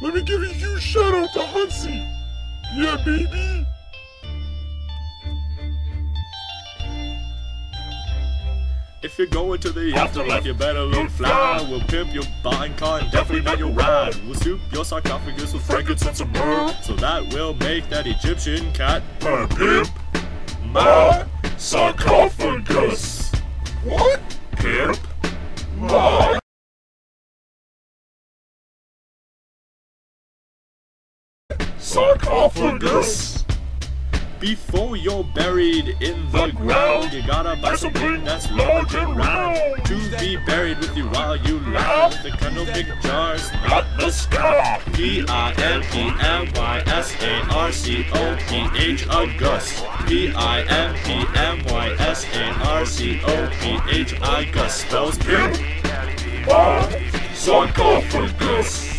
Let me give a huge shout out to Hunsy. Yeah, baby. If you're going to the afterlife, you better look fly. We'll pimp your buying car and definitely not your ride. We'll soup your sarcophagus with frankincense and myrrh, uh-huh. so that will make that Egyptian cat My pimp. My sarcophagus. What? Pimp. Sarcophagus. Before you're buried in the ground, you gotta buy something that's large and round to be buried with you while you laugh. The canopic jars, not the sky. P I M P M Y S A R C O P H August. P I M P M Y S A R C O P H August spells pimp. Sarcophagus.